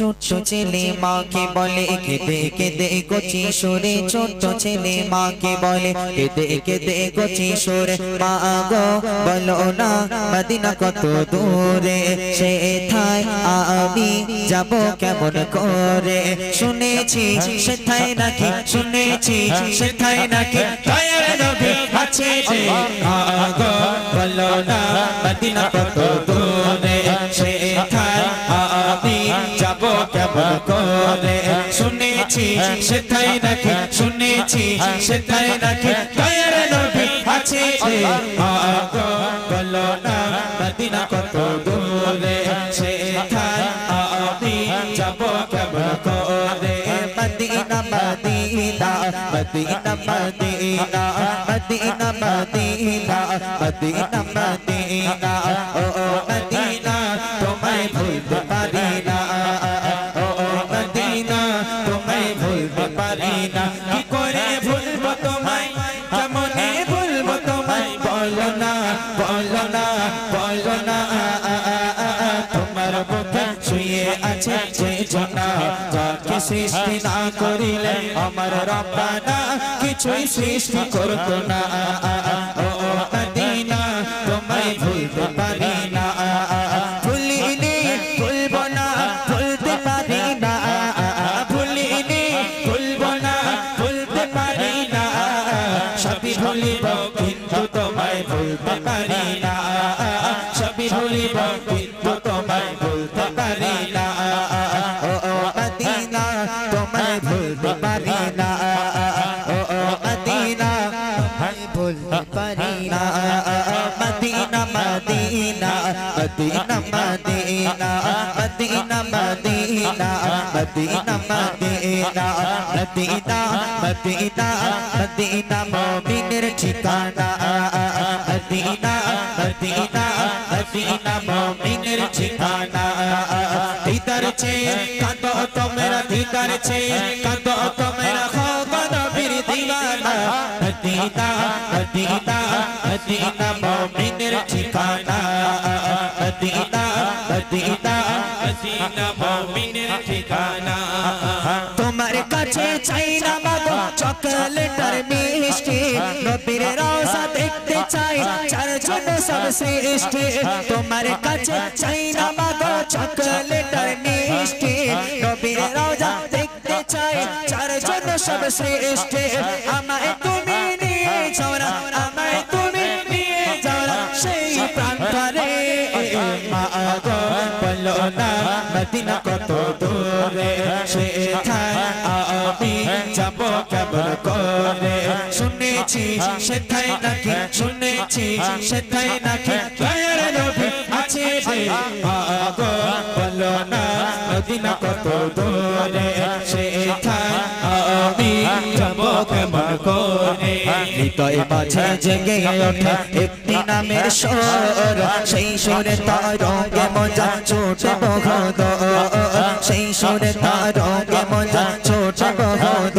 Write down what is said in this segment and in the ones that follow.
ছোট্ট ছেলে মাকে বলে কেঁদে কেঁদে কচি সরে ছোট্ট ছেলে মাকে বলে কেঁদে কেঁদে কচি সরে মা গো বলো না, মদিনা কত দূরে সে থাই আমি যাব কেমন করে? শুনেছি সে থাই নাকি, শুনেছি সে থাই নাকি আছে যে মা গো বলো না, মদিনা কত দূরে কেমন করে শুনেছি সেটাই নাকি, শুনেছি সেটাই নাকি দয়ার নবী আছে বলো না মদিনা কত দূরে সেটাই আমি যাব কেমন করে Medina Medina Medina Medina Medina Medina ও মদিনা তোমায় ভুলতে সৃষ্টি না করিলে আমার রব্বানা কিছুই সৃষ্টি করতো না। ও মদিনা, তোমায় ভুলতে পারি না। ভুলবো কিন্তু তোমায় ভুলতে পারি না। ভুলিব Medina Medina Medina Medina Medina Medina Medina Medina Medina मोमिन ठिकाना मदीना मदीना मदीना मोमिन ठिकाना इधर छे कांदो तो मेरा इधर छे कांदो तो मेरा खोगा नबीर दीवाना मदीना मदीना मदीना मोमिन ठिकाना চাই না মাগো চকলেট আর মিষ্টি নবীর রওজা দেখতে চাই চার জন সব সৃষ্টি তোমার কাছে চাই না মাগো চকলেট আর মিষ্টি নবীর রওজা দেখতে চাই চার জন সব সৃষ্টি আমায় তুমি নিয়ে যাও না আমায় তুমি নিয়ে যাও না সেই প্রান্তরে সেথায় নাকি শুনেছি সেথায় নাকি দয়ার নবী আছে যে মা গো বলো না মদিনা কত দূরে সেথায় আমি যাব কেমন করে হৃদয় মাঝে জেগে ওঠে একটি নামের স্বর সেই সুরে তার রঙে মজা ছোট বহদ সেই সুরে তার রঙে মজা ছোট বহদ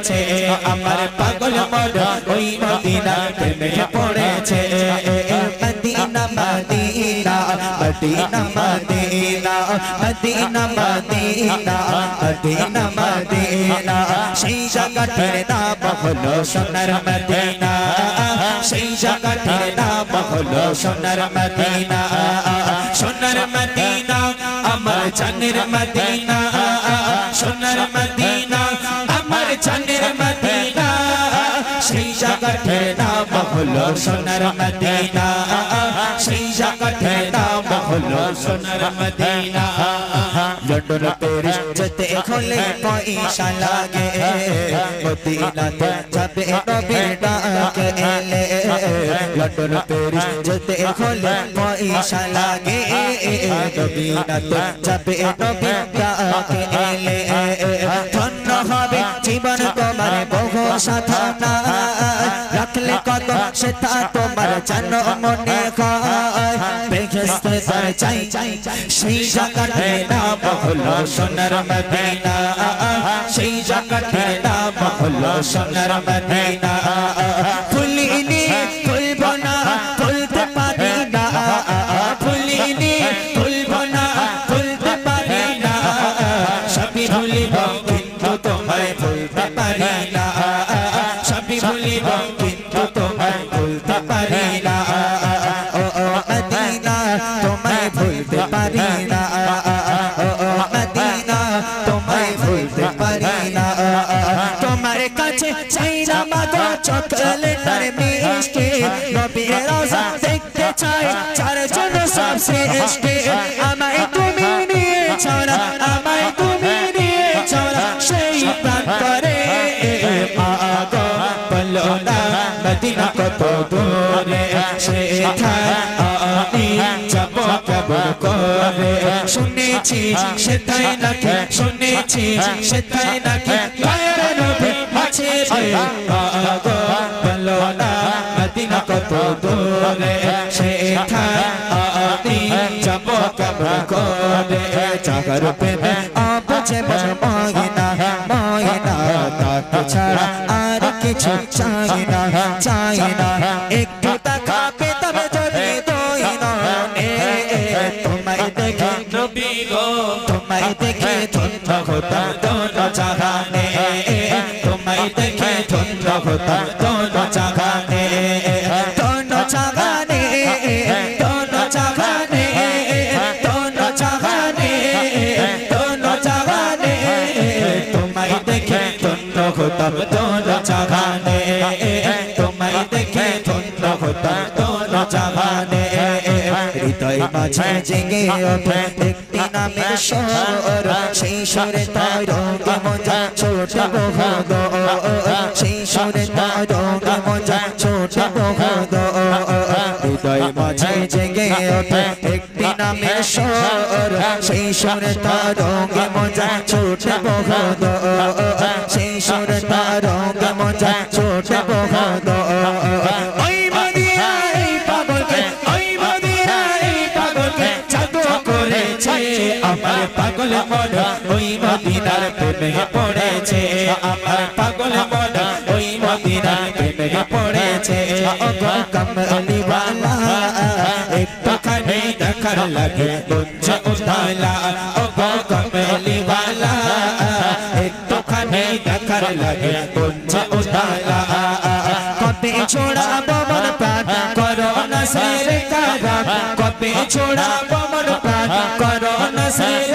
পড়েছে আমার পাগল মন ওই মদিনার প্রেমে পড়েছে Medina Medina Medina Medina Medina Medina Medina Medina সেই জায়গাটির নাম হলো সোনার মদিনা সেই জায়গাটির নাম হলো সোনার মদিনা সোনার মদিনা আমার জানের মদিনা হলো সোনার মদিনা সেই জায়গাটির নাম হলো সোনার মদিনা লন্ডন প্যারিস যেতে খোলে পয়সা লাগে। মদিনাতে যাবে নবীর ডাক। এলে লন্ডন প্যারিস যেতে খোলে পয়সা লাগে। মদিনাতে যাবে নবীর ডাক। এলে ধন্য হবে জীবন তোমার বহু সাধনা। রাখলে কত সেটা তোমার জানো মনে হয় বেহেস্তে তার চাই সেই জায়গাটির নাম হলো সোনার মদিনা সেই জায়গাটির নাম হলো সোনার মদিনা মদিনা তোমায় ভুলতে পারি না ও ও মদিনা তোমায় ভুলতে পারি না তোমার কাছে চাই না মাগো চকলেটার মিষ্টি নবীর রোজা দেখতে চাই চার জন শুনেছি সেথায় নাকি শুনেছি সেথায় নাকি গায়ের নবী আছে রে মাগো বলো না মদিনা কত দূরে সেথায় আমি যাব কেবল করে চাকর প্রেমে আবজে বস ময়না ময়না তাকে ছাড়া আর কিছু চাই না চাই নবী গো তোমায় দেখে ধন্য হতাম দোনো জাগানে। তোমায় দেখে ধন্য হতাম। মাঝে জেগে ওঠে একটি নামের স্বর সেই সুরে তার রঙে মজা ছোট বহদ সেই সুরে তার রঙে মজা ছোট বহদ হৃদয় মাঝে জেগে ওঠে একটি নামের স্বর সেই সুরে তার রঙে মজা ছোট বহদ সেই সুরে তার রঙে মজা ছোট বহদ পাগল মনা ওই মদিনার প্রেমে পড়েছে আমার পাগল মনা ওই মদিনার প্রেমে পড়েছে ওগো কমলিওয়ালা একটুখানি দেখার লাগে উচ্চ উদালা ওগো কমলিওয়ালা একটুখানি দেখার লাগে উচ্চ উদালা কবে ছোড়া বাবার প্রাণ করো না সেরে কারা কবে ছোড়া सर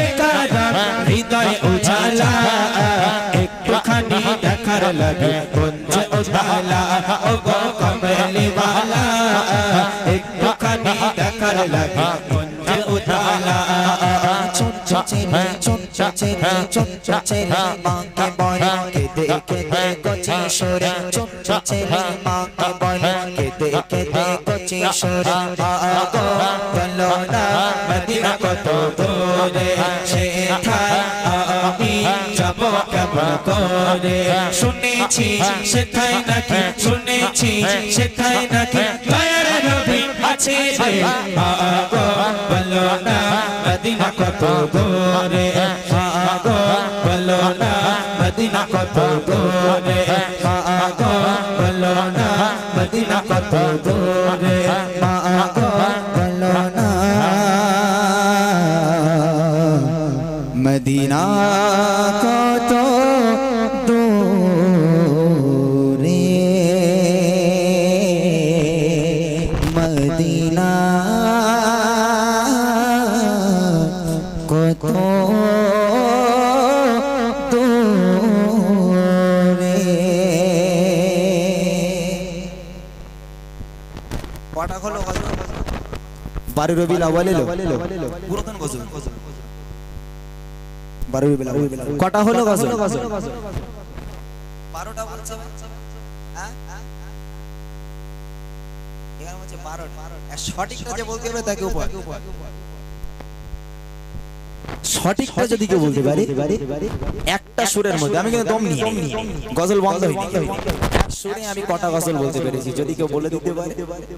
देखे সরে আগো বলো না মদিনা কত দূরে সেথায় আমি যাব কেমন করে শুনেছি সেথায় নাকি শুনেছি সেথায় নাকি গায়ের নবী আছে রে মদিনা কত দূরে? মদিনা কত দূরে? পাটা খোলো গজল। বারো রবি এলো। পুরাতন গজল। বারো বেলা কটা হলো গজল? বারোটা বলছে হ্যাঁ? এখানে বলছে বারোটা। আর সঠিকটা যে বলতে হবে তাকে উপর। সঠিকটা যদি কেউ বলতে পারে একটা সুরের মধ্যে। আমি কিন্তু দম নিয়ে গজল বন্ধ হয়নি সুরে আমি কটা গজল বলতে পেরেছি। যদি কেউ বলে দিতে পারে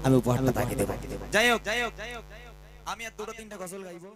আমি উপহারটা তাকে দেবো। যাই হোক যাই হোক। আমি আর দুটো তিনটা গজল গাইবো।